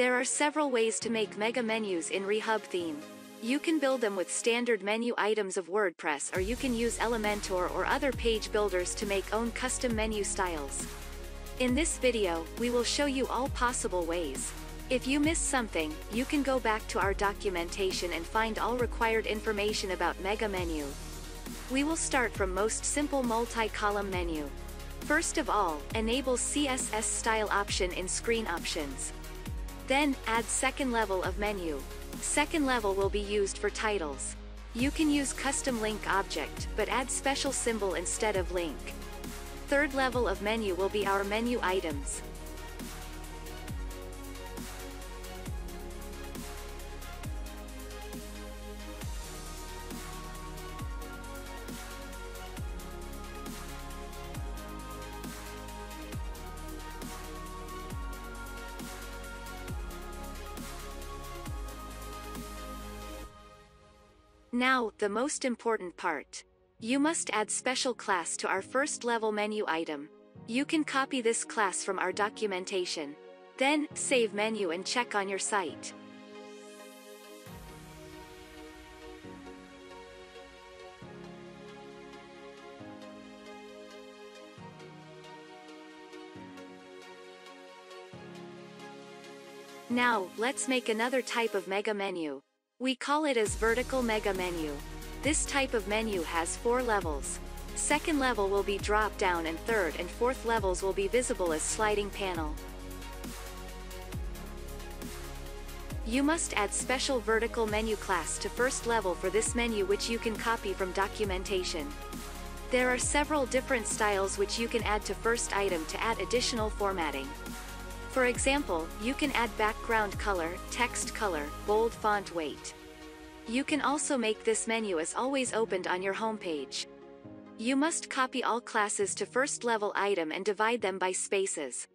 There are several ways to make mega menus in Rehub theme. You can build them with standard menu items of WordPress or you can use Elementor or other page builders to make own custom menu styles. In this video, we will show you all possible ways. If you miss something, you can go back to our documentation and find all required information about Mega Menu. We will start from most simple multi-column menu. First of all, enable CSS style option in screen options. Then, add second level of menu. Second level will be used for titles. You can use custom link object, but add special symbol instead of link. Third level of menu will be our menu items. Now, the most important part. You must add special class to our first level menu item. You can copy this class from our documentation. Then, save menu and check on your site. Now, let's make another type of mega menu. We call it as vertical mega menu. This type of menu has four levels. Second level will be drop down and third and fourth levels will be visible as sliding panel. You must add special vertical menu class to first level for this menu which you can copy from documentation. There are several different styles which you can add to first item to add additional formatting. For example, you can add background color, text color, bold font weight. You can also make this menu as always opened on your homepage. You must copy all classes to first level item and divide them by spaces.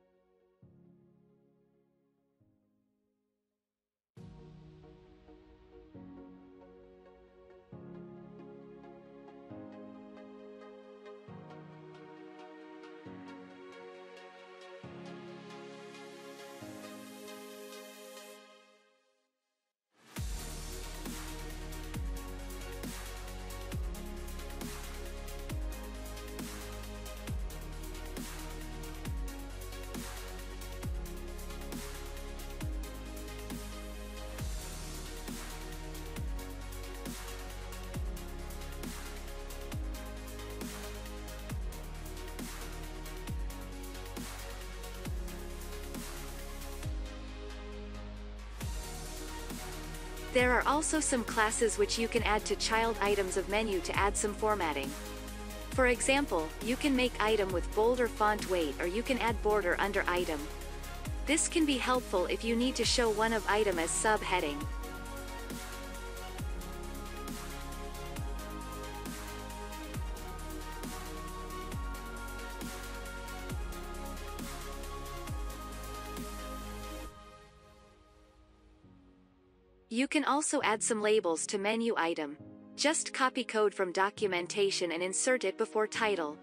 There are also some classes which you can add to child items of menu to add some formatting. For example, you can make item with bolder font weight or you can add border under item. This can be helpful if you need to show one of item as subheading. You can also add some labels to menu item. Just copy code from documentation and insert it before title.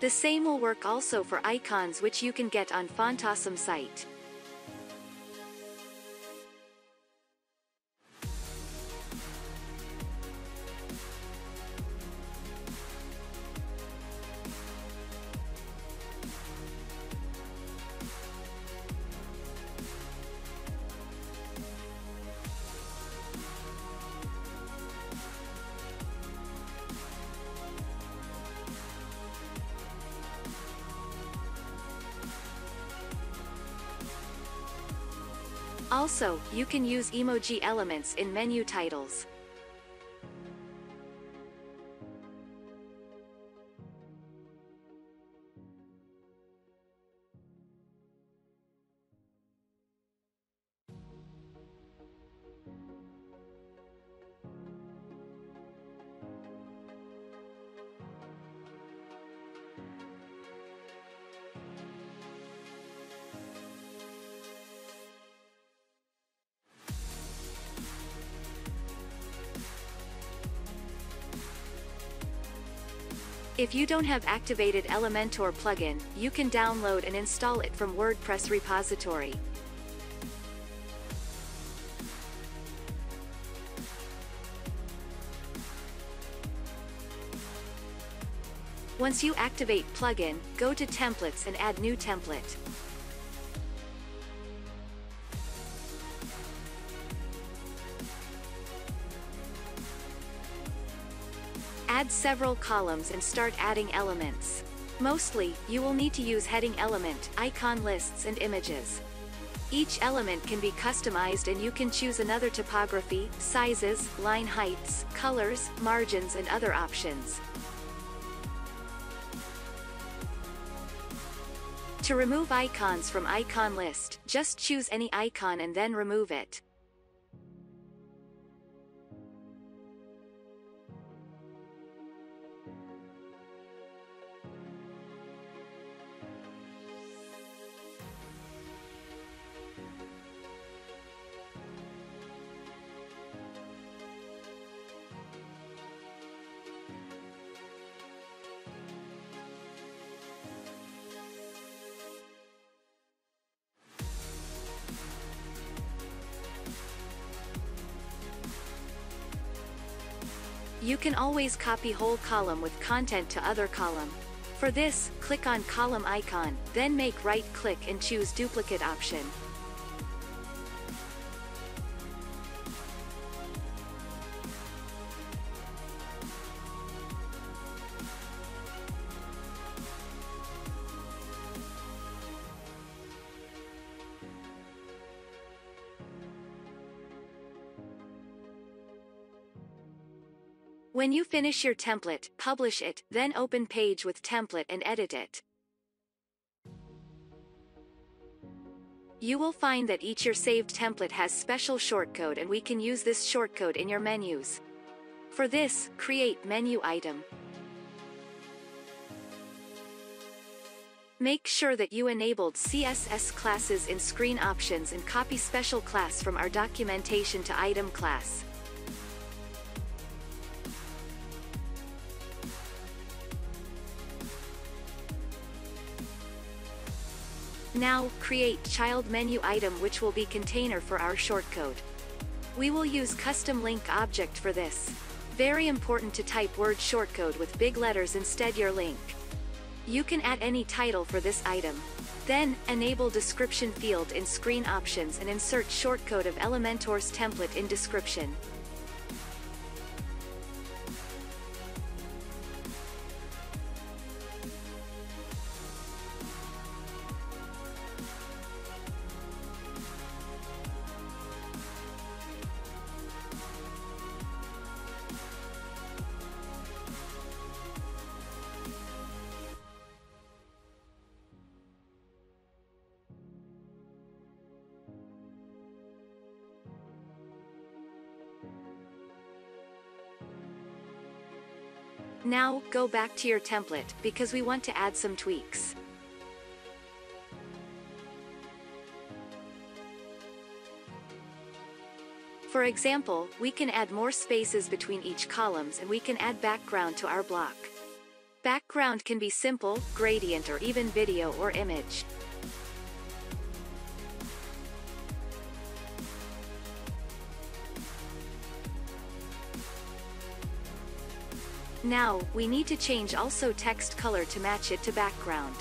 The same will work also for icons which you can get on Fontawesome site. Also, you can use emoji elements in menu titles. If you don't have activated Elementor plugin, you can download and install it from WordPress repository. Once you activate plugin, go to templates and add new template. Add several columns and start adding elements. Mostly, you will need to use heading element, icon lists and images. Each element can be customized and you can choose another typography, sizes, line heights, colors, margins and other options. To remove icons from icon list, just choose any icon and then remove it. You can always copy whole column with content to other column. For this, click on column icon, then make right click and choose duplicate option. When you finish your template, publish it, then open page with template and edit it. You will find that each your saved template has special shortcode and we can use this shortcode in your menus. For this, create menu item. Make sure that you enabled CSS classes in screen options and copy special class from our documentation to item class. Now, create child menu item which will be container for our shortcode. We will use custom link object for this. Very important to type word shortcode with big letters instead your link. You can add any title for this item. Then, enable description field in screen options and insert shortcode of Elementor's template in description. Now, go back to your template, because we want to add some tweaks. For example, we can add more spaces between each columns and we can add background to our block. Background can be simple, gradient or even video or image. Now, we need to change also text color to match it to background.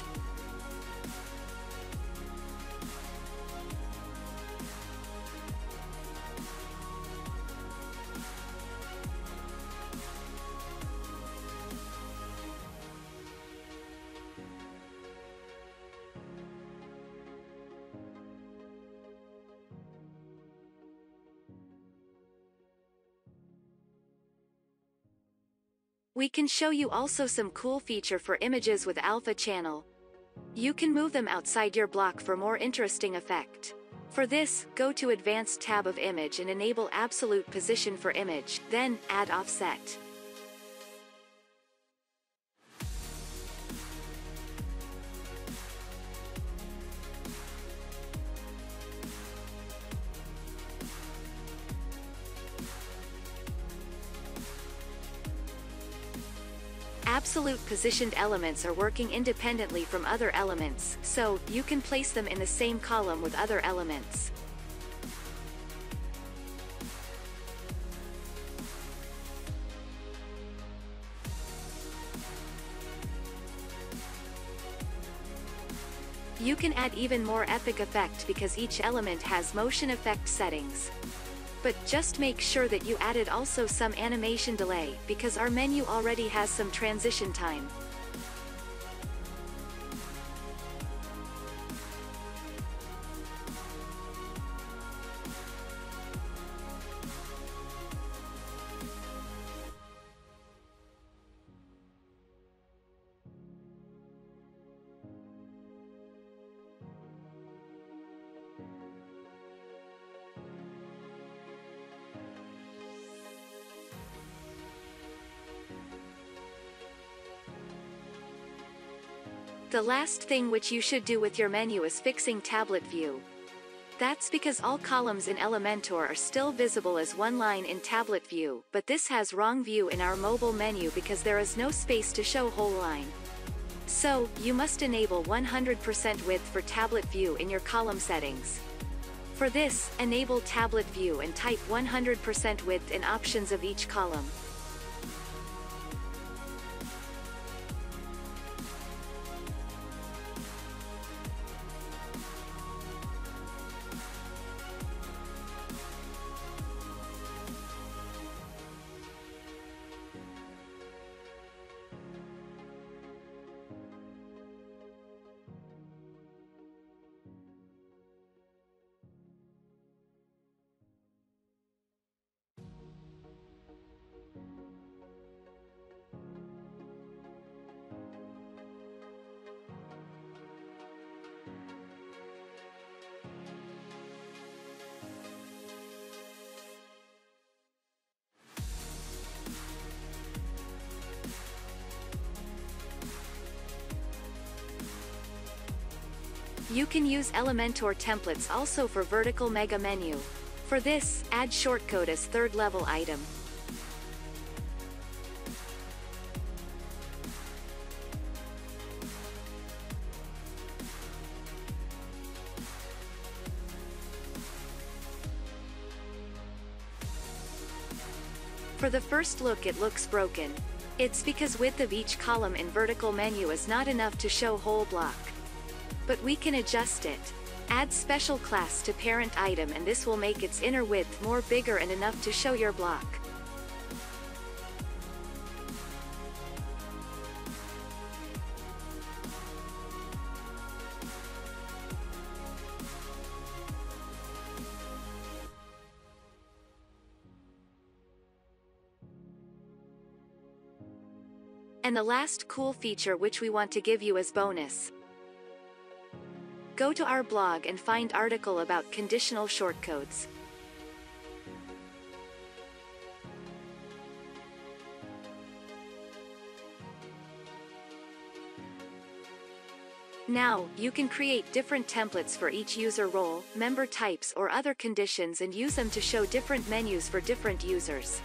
We can show you also some cool feature for images with alpha channel. You can move them outside your block for more interesting effect. For this, go to Advanced tab of image and enable absolute position for image, then, add offset. Absolute positioned elements are working independently from other elements, so, you can place them in the same column with other elements. You can add even more epic effect because each element has motion effect settings. But just make sure that you added also some animation delay because our menu already has some transition time. The last thing which you should do with your menu is fixing tablet view. That's because all columns in Elementor are still visible as one line in tablet view, but this has wrong view in our mobile menu because there is no space to show whole line. So, you must enable 100% width for tablet view in your column settings. For this, enable tablet view and type 100% width in options of each column. You can use Elementor templates also for vertical mega menu. For this, add shortcode as third level item. For the first look it looks broken. It's because width of each column in vertical menu is not enough to show whole block but we can adjust it. Add special class to parent item and this will make its inner width more bigger and enough to show your block. And the last cool feature which we want to give you as bonus. Go to our blog and find article about conditional shortcodes. Now, you can create different templates for each user role, member types or other conditions and use them to show different menus for different users.